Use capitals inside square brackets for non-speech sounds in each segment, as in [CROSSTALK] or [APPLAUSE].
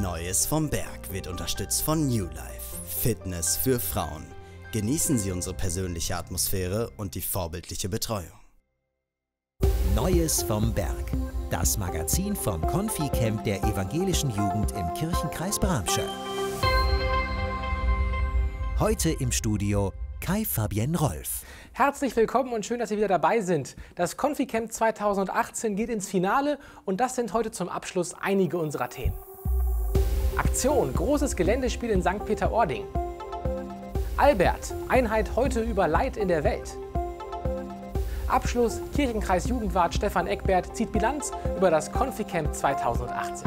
Neues vom Berg wird unterstützt von New Life. Fitness für Frauen. Genießen Sie unsere persönliche Atmosphäre und die vorbildliche Betreuung. Neues vom Berg. Das Magazin vom Konfi-Camp der evangelischen Jugend im Kirchenkreis Bramsche. Heute im Studio Kai Fabienne Rolf. Herzlich willkommen und schön, dass Sie wieder dabei sind. Das Konfi-Camp 2018 geht ins Finale und das sind heute zum Abschluss einige unserer Themen. Aktion, großes Geländespiel in St. Peter-Ording. Albert, Einheit heute über Leid in der Welt. Abschluss, Kirchenkreis Jugendwart Stefan Eckbert zieht Bilanz über das Konfi-Camp 2018.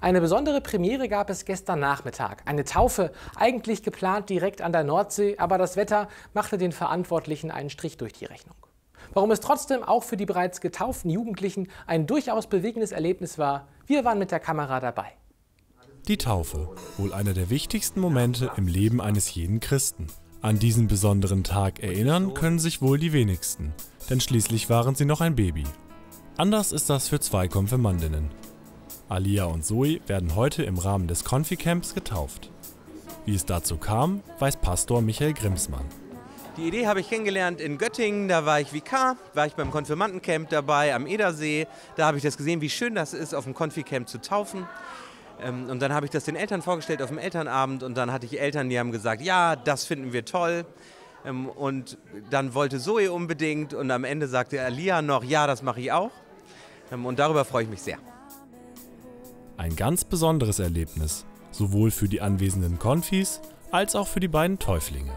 Eine besondere Premiere gab es gestern Nachmittag. Eine Taufe, eigentlich geplant direkt an der Nordsee, aber das Wetter machte den Verantwortlichen einen Strich durch die Rechnung. Warum es trotzdem auch für die bereits getauften Jugendlichen ein durchaus bewegendes Erlebnis war, wir waren mit der Kamera dabei. Die Taufe, wohl einer der wichtigsten Momente im Leben eines jeden Christen. An diesen besonderen Tag erinnern können sich wohl die wenigsten, denn schließlich waren sie noch ein Baby. Anders ist das für zwei Konfirmandinnen. Alia und Zoe werden heute im Rahmen des Konfi-Camps getauft. Wie es dazu kam, weiß Pastor Michael Grimsmann. Die Idee habe ich kennengelernt in Göttingen, da war ich Vikar, war ich beim Konfirmandencamp dabei am Edersee. Da habe ich das gesehen, wie schön das ist, auf dem Konfi-Camp zu taufen. Ähm, und dann habe ich das den Eltern vorgestellt auf dem Elternabend und dann hatte ich Eltern, die haben gesagt, ja, das finden wir toll. Ähm, und dann wollte Zoe unbedingt und am Ende sagte Alia noch, ja, das mache ich auch. Ähm, und darüber freue ich mich sehr. Ein ganz besonderes Erlebnis, sowohl für die anwesenden Konfis als auch für die beiden Täuflinge.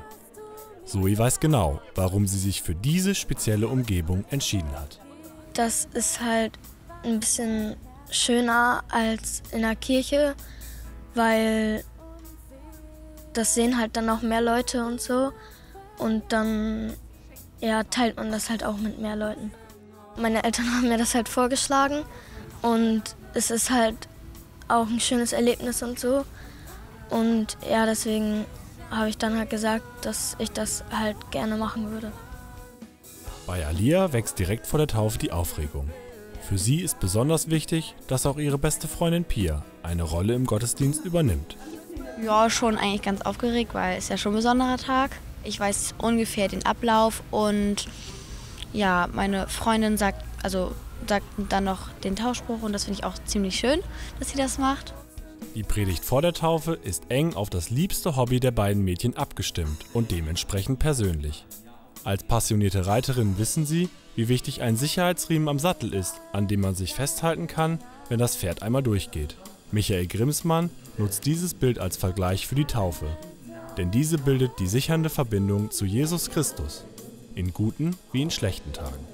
Zoe weiß genau, warum sie sich für diese spezielle Umgebung entschieden hat. Das ist halt ein bisschen schöner als in der Kirche, weil das sehen halt dann auch mehr Leute und so. Und dann ja, teilt man das halt auch mit mehr Leuten. Meine Eltern [LAUGHS] haben mir das halt vorgeschlagen und es ist halt auch ein schönes Erlebnis und so. Und ja, deswegen habe ich dann halt gesagt, dass ich das halt gerne machen würde. Bei Alia wächst direkt vor der Taufe die Aufregung. Für sie ist besonders wichtig, dass auch ihre beste Freundin Pia eine Rolle im Gottesdienst übernimmt. Ja, schon eigentlich ganz aufgeregt, weil es ja schon ein besonderer Tag. Ich weiß ungefähr den Ablauf und ja, meine Freundin sagt, also sagt dann noch den Tauschspruch und das finde ich auch ziemlich schön, dass sie das macht. Die Predigt vor der Taufe ist eng auf das liebste Hobby der beiden Mädchen abgestimmt und dementsprechend persönlich. Als passionierte Reiterin wissen sie, wie wichtig ein Sicherheitsriemen am Sattel ist, an dem man sich festhalten kann, wenn das Pferd einmal durchgeht. Michael Grimsmann nutzt dieses Bild als Vergleich für die Taufe. Denn diese bildet die sichernde Verbindung zu Jesus Christus, in guten wie in schlechten Tagen.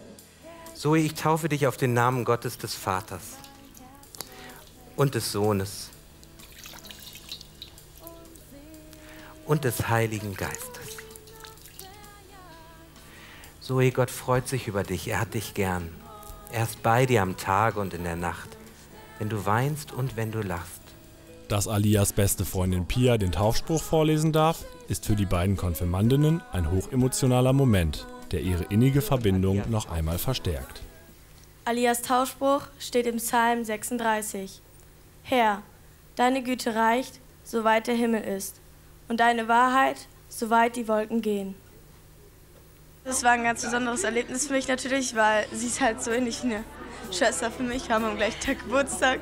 Zoe, ich taufe dich auf den Namen Gottes des Vaters und des Sohnes und des Heiligen Geistes. Zoe, Gott freut sich über dich, er hat dich gern. Er ist bei dir am Tage und in der Nacht, wenn du weinst und wenn du lachst. Dass Alias beste Freundin Pia den Taufspruch vorlesen darf, ist für die beiden Konfirmandinnen ein hochemotionaler Moment, der ihre innige Verbindung noch einmal verstärkt. Alias Taufspruch steht im Psalm 36. Herr, deine Güte reicht, soweit der Himmel ist und deine Wahrheit, soweit die Wolken gehen. Das war ein ganz besonderes Erlebnis für mich natürlich, weil sie ist halt so ähnlich wie eine Schwester für mich. Wir haben am gleichen Tag Geburtstag.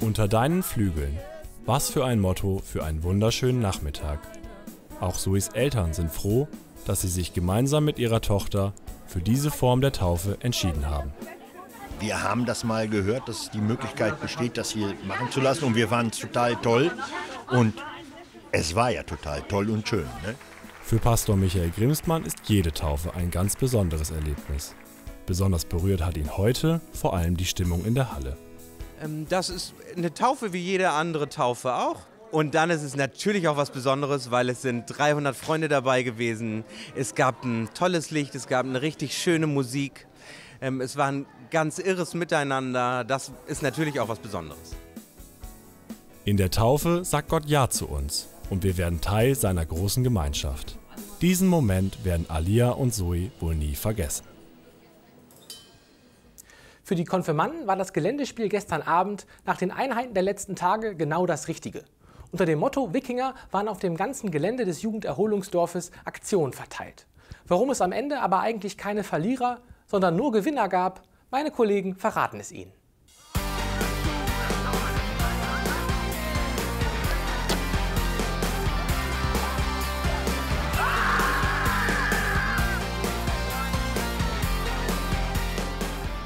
Unter deinen Flügeln. Was für ein Motto für einen wunderschönen Nachmittag. Auch Zoes Eltern sind froh, dass sie sich gemeinsam mit ihrer Tochter für diese Form der Taufe entschieden haben. Wir haben das mal gehört, dass die Möglichkeit besteht, das hier machen zu lassen und wir es total toll und es war ja total toll und schön. Ne? Für Pastor Michael Grimsmann ist jede Taufe ein ganz besonderes Erlebnis. Besonders berührt hat ihn heute vor allem die Stimmung in der Halle. Ähm, das ist eine Taufe wie jede andere Taufe auch. Und dann ist es natürlich auch was Besonderes, weil es sind 300 Freunde dabei gewesen. Es gab ein tolles Licht, es gab eine richtig schöne Musik. Ähm, es war ein ganz irres Miteinander. Das ist natürlich auch was Besonderes. In der Taufe sagt Gott Ja zu uns und wir werden Teil seiner großen Gemeinschaft. Diesen Moment werden Alia und Zoe wohl nie vergessen. Für die Konfirmanden war das Geländespiel gestern Abend nach den Einheiten der letzten Tage genau das Richtige. Unter dem Motto Wikinger waren auf dem ganzen Gelände des Jugenderholungsdorfes Aktionen verteilt. Warum es am Ende aber eigentlich keine Verlierer, sondern nur Gewinner gab, meine Kollegen verraten es Ihnen.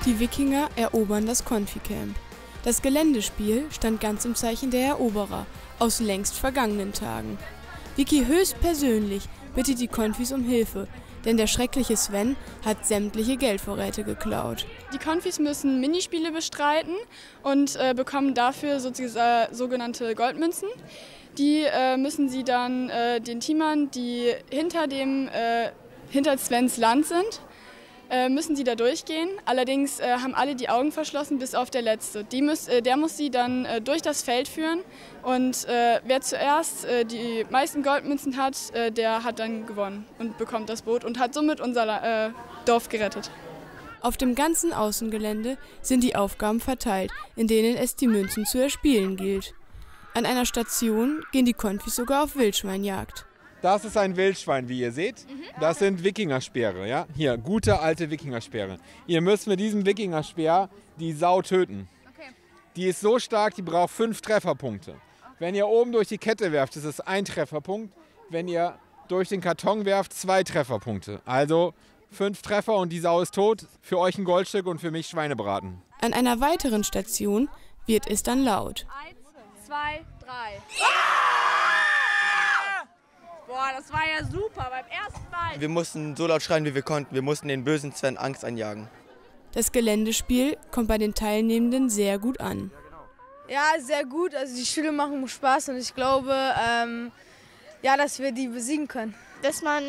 Die Wikinger erobern das Konfi-Camp. Das Geländespiel stand ganz im Zeichen der Eroberer aus längst vergangenen Tagen. Vicky höchstpersönlich bittet die Konfis um Hilfe, denn der schreckliche Sven hat sämtliche Geldvorräte geklaut. Die Konfis müssen Minispiele bestreiten und äh, bekommen dafür sozusagen, sogenannte Goldmünzen. Die äh, müssen sie dann äh, den Teamern, die hinter dem äh, hinter Svens Land sind, äh, müssen sie da durchgehen. Allerdings äh, haben alle die Augen verschlossen, bis auf der letzte. Muss, äh, der muss sie dann äh, durch das Feld führen und äh, wer zuerst äh, die meisten Goldmünzen hat, der hat dann gewonnen und bekommt das Boot und hat somit unser Dorf gerettet. Auf dem ganzen Außengelände sind die Aufgaben verteilt, in denen es die Münzen zu erspielen gilt. An einer Station gehen die Konfis sogar auf Wildschweinjagd. Das ist ein Wildschwein, wie ihr seht. Das sind Wikingerspeere. Ja? Hier, gute alte Wikingerspeere. Ihr müsst mit diesem Wikingerspeer die Sau töten. Die ist so stark, die braucht fünf Trefferpunkte. Wenn ihr oben durch die Kette werft, ist es ein Trefferpunkt. Wenn ihr durch den Karton werft, zwei Trefferpunkte. Also fünf Treffer und die Sau ist tot. Für euch ein Goldstück und für mich Schweinebraten. An einer weiteren Station wird es dann laut. Eins, zwei, drei. Ah! Boah, das war ja super beim ersten Mal. Wir mussten so laut schreien, wie wir konnten. Wir mussten den bösen Sven Angst einjagen. Das Geländespiel kommt bei den Teilnehmenden sehr gut an. Ja, sehr gut. Also die Schüler machen Spaß und ich glaube, ähm, ja, dass wir die besiegen können. Dass man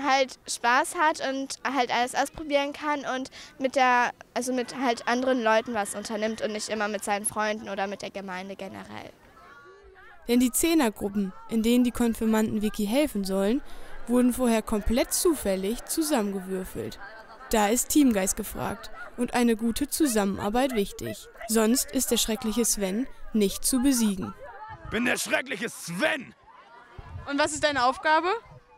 halt Spaß hat und halt alles ausprobieren kann und mit der, also mit halt anderen Leuten was unternimmt und nicht immer mit seinen Freunden oder mit der Gemeinde generell. Denn die Zehnergruppen, in denen die Konfirmanden Vicky helfen sollen, wurden vorher komplett zufällig zusammengewürfelt. Da ist Teamgeist gefragt und eine gute Zusammenarbeit wichtig. Sonst ist der schreckliche Sven nicht zu besiegen. Bin der schreckliche Sven! Und was ist deine Aufgabe?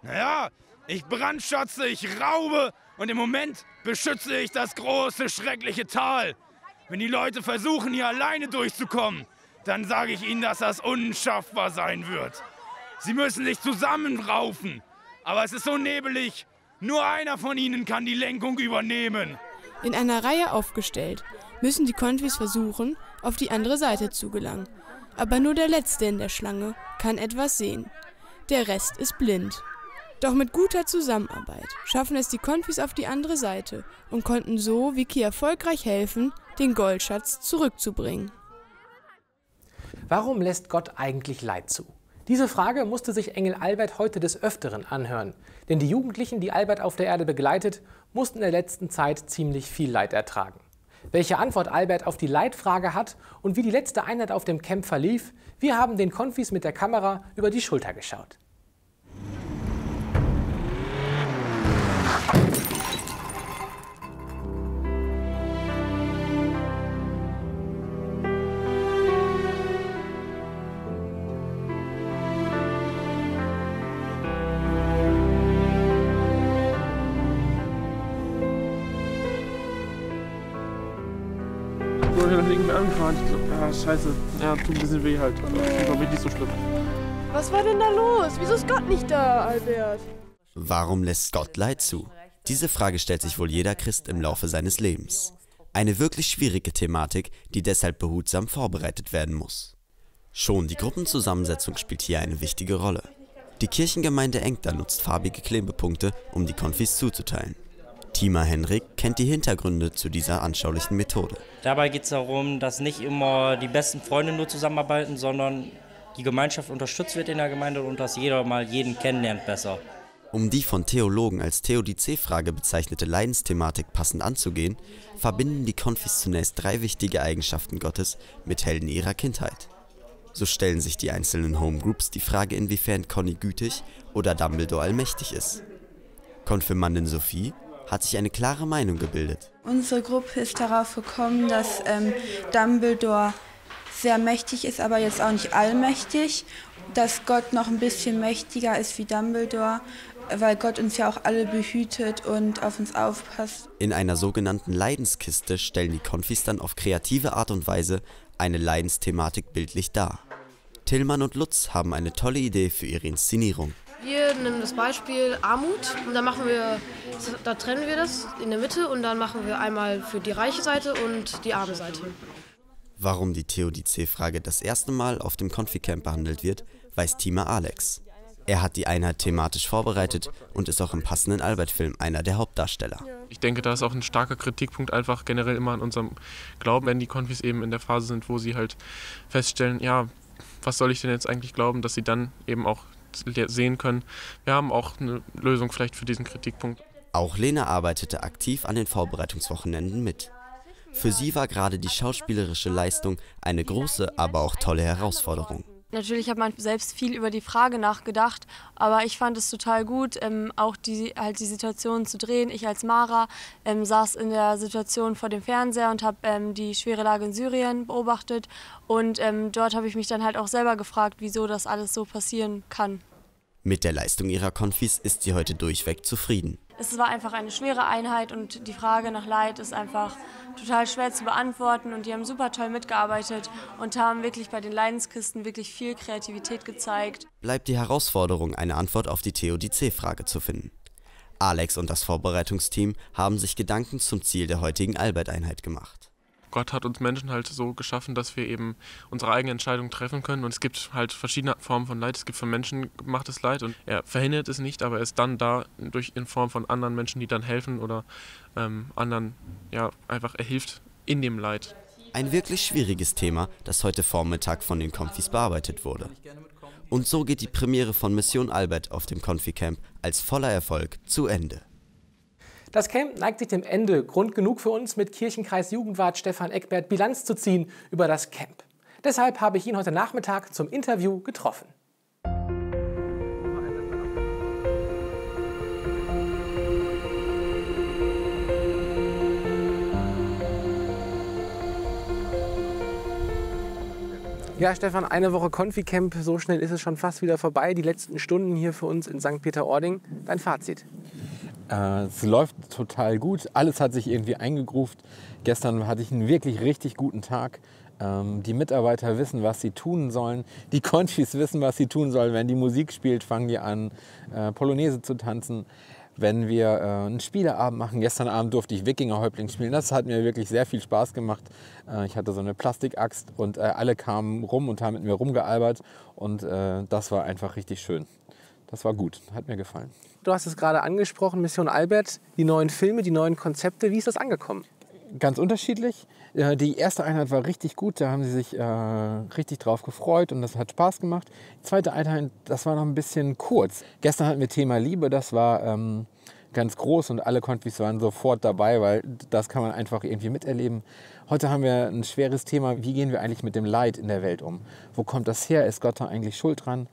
Naja, ich brandschatze, ich raube und im Moment beschütze ich das große, schreckliche Tal. Wenn die Leute versuchen, hier alleine durchzukommen, dann sage ich Ihnen, dass das unschaffbar sein wird. Sie müssen sich zusammenraufen. Aber es ist so nebelig. Nur einer von Ihnen kann die Lenkung übernehmen. In einer Reihe aufgestellt müssen die Konfis versuchen, auf die andere Seite zu gelangen. Aber nur der Letzte in der Schlange kann etwas sehen. Der Rest ist blind. Doch mit guter Zusammenarbeit schaffen es die Konfis auf die andere Seite und konnten so Vicky erfolgreich helfen, den Goldschatz zurückzubringen. Warum lässt Gott eigentlich Leid zu? Diese Frage musste sich Engel Albert heute des Öfteren anhören. Denn die Jugendlichen, die Albert auf der Erde begleitet, mussten in der letzten Zeit ziemlich viel Leid ertragen. Welche Antwort Albert auf die Leitfrage hat und wie die letzte Einheit auf dem Camp verlief, wir haben den Konfis mit der Kamera über die Schulter geschaut. Angefahren. Ich glaub, ja, scheiße. Ja, tut ein bisschen weh halt. Aber wirklich nicht so schlimm. Was war denn da los? Wieso ist Gott nicht da, Albert? Warum lässt Gott Leid zu? Diese Frage stellt sich wohl jeder Christ im Laufe seines Lebens. Eine wirklich schwierige Thematik, die deshalb behutsam vorbereitet werden muss. Schon die Gruppenzusammensetzung spielt hier eine wichtige Rolle. Die Kirchengemeinde Engter nutzt farbige Klebepunkte, um die Konfis zuzuteilen. Tima Henrik kennt die Hintergründe zu dieser anschaulichen Methode. Dabei geht es darum, dass nicht immer die besten Freunde nur zusammenarbeiten, sondern die Gemeinschaft unterstützt wird in der Gemeinde und dass jeder mal jeden kennenlernt besser. Um die von Theologen als Theodizee-Frage bezeichnete Leidensthematik passend anzugehen, verbinden die Konfis zunächst drei wichtige Eigenschaften Gottes mit Helden ihrer Kindheit. So stellen sich die einzelnen Homegroups die Frage, inwiefern Conny gütig oder Dumbledore allmächtig ist. Konfirmandin Sophie hat sich eine klare Meinung gebildet. Unsere Gruppe ist darauf gekommen, dass ähm, Dumbledore sehr mächtig ist, aber jetzt auch nicht allmächtig. Dass Gott noch ein bisschen mächtiger ist wie Dumbledore, weil Gott uns ja auch alle behütet und auf uns aufpasst. In einer sogenannten Leidenskiste stellen die Konfis dann auf kreative Art und Weise eine Leidensthematik bildlich dar. Tillmann und Lutz haben eine tolle Idee für ihre Inszenierung. Wir nehmen das Beispiel Armut und dann machen wir, da trennen wir das in der Mitte und dann machen wir einmal für die reiche Seite und die arme Seite. Warum die Theodizee-Frage das erste Mal auf dem Konfi-Camp behandelt wird, weiß Tima Alex. Er hat die Einheit thematisch vorbereitet und ist auch im passenden Albert-Film einer der Hauptdarsteller. Ich denke, da ist auch ein starker Kritikpunkt einfach generell immer an unserem Glauben, wenn die Konfis eben in der Phase sind, wo sie halt feststellen, ja, was soll ich denn jetzt eigentlich glauben, dass sie dann eben auch sehen können. Wir haben auch eine Lösung vielleicht für diesen Kritikpunkt. Auch Lena arbeitete aktiv an den Vorbereitungswochenenden mit. Für sie war gerade die schauspielerische Leistung eine große, aber auch tolle Herausforderung. Natürlich hat man selbst viel über die Frage nachgedacht, aber ich fand es total gut, ähm, auch die, halt die Situation zu drehen. Ich als Mara ähm, saß in der Situation vor dem Fernseher und habe ähm, die schwere Lage in Syrien beobachtet. Und ähm, dort habe ich mich dann halt auch selber gefragt, wieso das alles so passieren kann. Mit der Leistung ihrer Konfis ist sie heute durchweg zufrieden. Es war einfach eine schwere Einheit und die Frage nach Leid ist einfach total schwer zu beantworten und die haben super toll mitgearbeitet und haben wirklich bei den Leidenskisten wirklich viel Kreativität gezeigt. Bleibt die Herausforderung, eine Antwort auf die Theodizee-Frage zu finden. Alex und das Vorbereitungsteam haben sich Gedanken zum Ziel der heutigen Albert-Einheit gemacht. Gott hat uns Menschen halt so geschaffen, dass wir eben unsere eigene Entscheidung treffen können. Und es gibt halt verschiedene Formen von Leid. Es gibt für Menschen gemachtes Leid und er verhindert es nicht, aber er ist dann da durch in Form von anderen Menschen, die dann helfen oder ähm, anderen ja einfach er hilft in dem Leid. Ein wirklich schwieriges Thema, das heute Vormittag von den Konfis bearbeitet wurde. Und so geht die Premiere von Mission Albert auf dem Konfi-Camp als voller Erfolg zu Ende. Das Camp neigt sich dem Ende. Grund genug für uns, mit Kirchenkreis Jugendwart Stefan Eckbert Bilanz zu ziehen über das Camp. Deshalb habe ich ihn heute Nachmittag zum Interview getroffen. Ja, Stefan, eine Woche Konfi-Camp, so schnell ist es schon fast wieder vorbei. Die letzten Stunden hier für uns in St. Peter-Ording. Dein Fazit? Äh, es läuft total gut. Alles hat sich irgendwie eingegruft. Gestern hatte ich einen wirklich richtig guten Tag. Ähm, die Mitarbeiter wissen, was sie tun sollen. Die Konfis wissen, was sie tun sollen. Wenn die Musik spielt, fangen die an, äh, Polonaise zu tanzen wenn wir äh, einen Spieleabend machen. Gestern Abend durfte ich Wikingerhäuptling spielen. Das hat mir wirklich sehr viel Spaß gemacht. Äh, ich hatte so eine Plastikaxt und äh, alle kamen rum und haben mit mir rumgealbert. Und äh, das war einfach richtig schön. Das war gut, hat mir gefallen. Du hast es gerade angesprochen, Mission Albert, die neuen Filme, die neuen Konzepte. Wie ist das angekommen? Ganz unterschiedlich. Die erste Einheit war richtig gut, da haben sie sich äh, richtig drauf gefreut und das hat Spaß gemacht. Die zweite Einheit, das war noch ein bisschen kurz. Gestern hatten wir Thema Liebe, das war ähm, ganz groß und alle Konfis waren sofort dabei, weil das kann man einfach irgendwie miterleben. Heute haben wir ein schweres Thema, wie gehen wir eigentlich mit dem Leid in der Welt um? Wo kommt das her? Ist Gott da eigentlich schuld dran?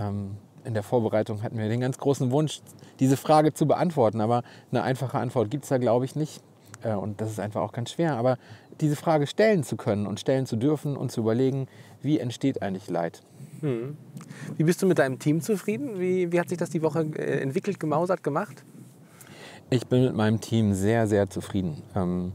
Ähm, in der Vorbereitung hatten wir den ganz großen Wunsch, diese Frage zu beantworten, aber eine einfache Antwort gibt es da, glaube ich, nicht. Äh, und das ist einfach auch ganz schwer. Aber diese Frage stellen zu können und stellen zu dürfen und zu überlegen, wie entsteht eigentlich Leid. Hm. Wie bist du mit deinem Team zufrieden? Wie, wie hat sich das die Woche äh, entwickelt, gemausert, gemacht? Ich bin mit meinem Team sehr, sehr zufrieden. Ähm,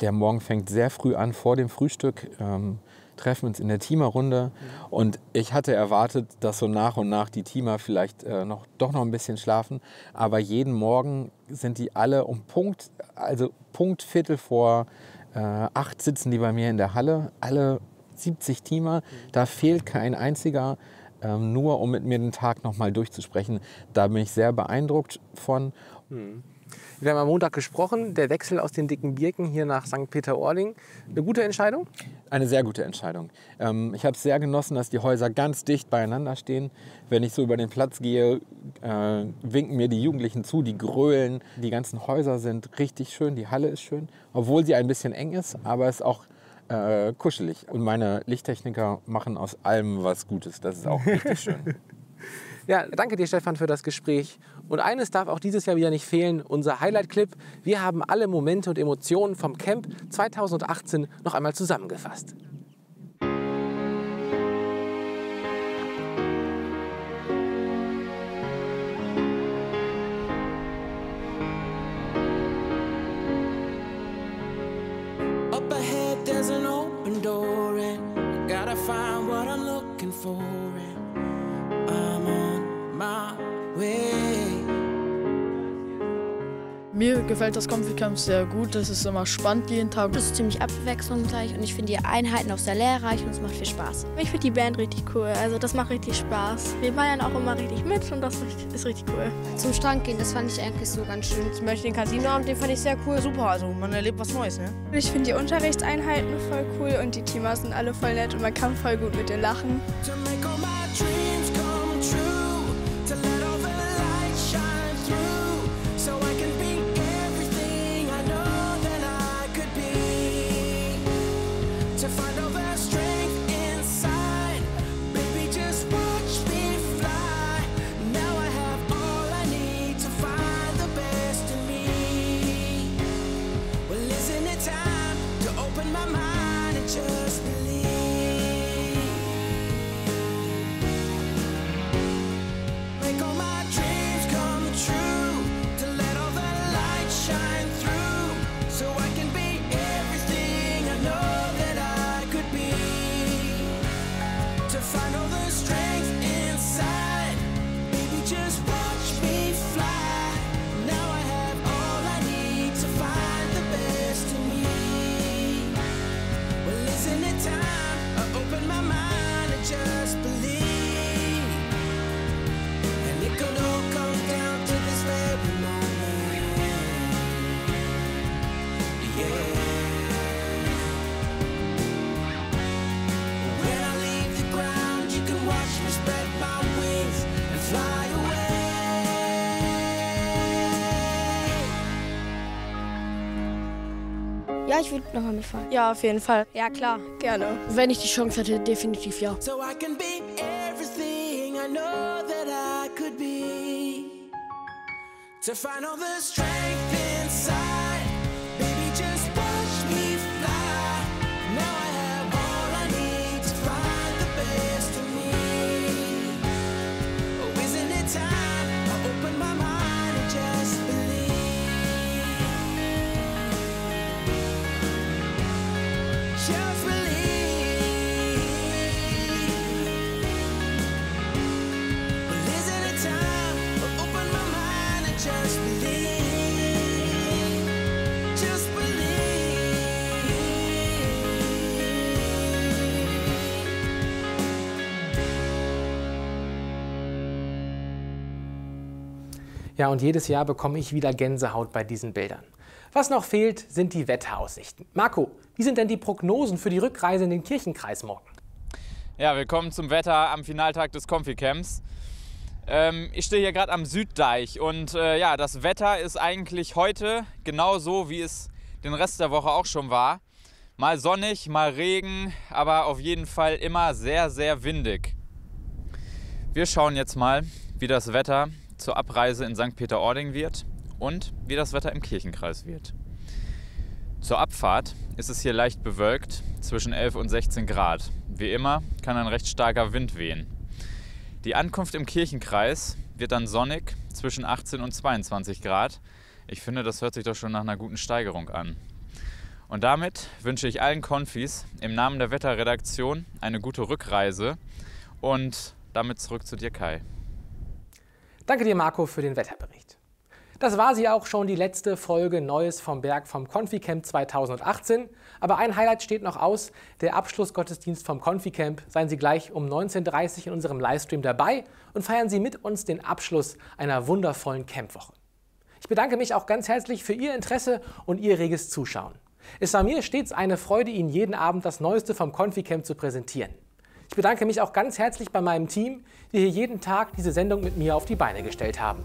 der Morgen fängt sehr früh an, vor dem Frühstück. Ähm, treffen uns in der Teamerrunde. Und ich hatte erwartet, dass so nach und nach die Teamer vielleicht äh, noch, doch noch ein bisschen schlafen. Aber jeden Morgen sind die alle um Punkt, also Punkt Viertel vor äh, acht sitzen die bei mir in der Halle, alle 70 Teamer. Da fehlt kein einziger, ähm, nur um mit mir den Tag nochmal durchzusprechen. Da bin ich sehr beeindruckt von. Hm. Wir haben am Montag gesprochen, der Wechsel aus den dicken Birken hier nach St. Peter-Ording. Eine gute Entscheidung? Eine sehr gute Entscheidung. Ähm, ich habe es sehr genossen, dass die Häuser ganz dicht beieinander stehen. Wenn ich so über den Platz gehe, äh, winken mir die Jugendlichen zu, die grölen. Die ganzen Häuser sind richtig schön, die Halle ist schön, obwohl sie ein bisschen eng ist, aber es ist auch äh, kuschelig. Und meine Lichttechniker machen aus allem was Gutes. Das ist auch richtig schön. [LAUGHS] Ja, danke dir, Stefan, für das Gespräch. Und eines darf auch dieses Jahr wieder nicht fehlen, unser Highlight-Clip. Wir haben alle Momente und Emotionen vom Camp 2018 noch einmal zusammengefasst. Up ahead, there's an open door, and I gotta find what I'm looking for. Mir gefällt das Comfy-Camp sehr gut. Das ist immer spannend jeden Tag. Das ist ziemlich abwechslungsreich und ich finde die Einheiten auch sehr lehrreich und es macht viel Spaß. Ich finde die Band richtig cool. Also das macht richtig Spaß. Wir feiern auch immer richtig mit und das ist richtig cool. Zum Strand gehen, das fand ich eigentlich so ganz schön. Zum Beispiel den Casinoabend, den fand ich sehr cool. Super, also man erlebt was Neues, ne? Ich finde die Unterrichtseinheiten voll cool und die Teamer sind alle voll nett und man kann voll gut mit denen lachen. To make all my dreams come true. Make all my dreams Ja, ich würde nochmal mitfahren. Ja, auf jeden Fall. Ja, klar. Gerne. Wenn ich die Chance hätte, definitiv ja. So I can be everything I know that I could be. To find all the strength Ja, und jedes Jahr bekomme ich wieder Gänsehaut bei diesen Bildern. Was noch fehlt, sind die Wetteraussichten. Marco, wie sind denn die Prognosen für die Rückreise in den Kirchenkreis morgen? Ja, willkommen zum Wetter am Finaltag des Comfy-Camps. Ähm, ich stehe hier gerade am Süddeich und äh, ja, das Wetter ist eigentlich heute genauso, wie es den Rest der Woche auch schon war. Mal sonnig, mal Regen, aber auf jeden Fall immer sehr, sehr windig. Wir schauen jetzt mal, wie das Wetter zur Abreise in St. Peter-Ording wird und wie das Wetter im Kirchenkreis wird. Zur Abfahrt ist es hier leicht bewölkt, zwischen 11 und 16 Grad. Wie immer kann ein recht starker Wind wehen. Die Ankunft im Kirchenkreis wird dann sonnig, zwischen 18 und 22 Grad. Ich finde, das hört sich doch schon nach einer guten Steigerung an. Und damit wünsche ich allen Konfis im Namen der Wetterredaktion eine gute Rückreise und damit zurück zu dir, Kai. Danke dir, Marco, für den Wetterbericht. Das war sie auch schon, die letzte Folge Neues vom Berg vom Conficamp 2018. Aber ein Highlight steht noch aus, der Abschlussgottesdienst vom Conficamp. Seien Sie gleich um 19.30 Uhr in unserem Livestream dabei und feiern Sie mit uns den Abschluss einer wundervollen Campwoche. Ich bedanke mich auch ganz herzlich für Ihr Interesse und Ihr reges Zuschauen. Es war mir stets eine Freude, Ihnen jeden Abend das Neueste vom Conficamp zu präsentieren. Ich bedanke mich auch ganz herzlich bei meinem Team, die hier jeden Tag diese Sendung mit mir auf die Beine gestellt haben.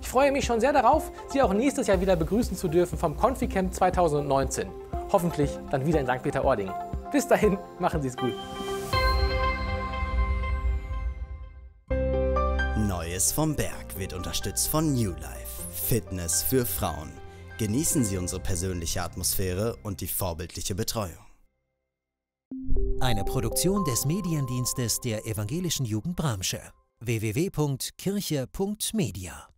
Ich freue mich schon sehr darauf, Sie auch nächstes Jahr wieder begrüßen zu dürfen vom Conficamp 2019. Hoffentlich dann wieder in St. Peter-Ording. Bis dahin, machen Sie es gut. Neues vom Berg wird unterstützt von New Life. Fitness für Frauen. Genießen Sie unsere persönliche Atmosphäre und die vorbildliche Betreuung. Eine Produktion des Mediendienstes der Evangelischen Jugend Bramsche. www.kirche.media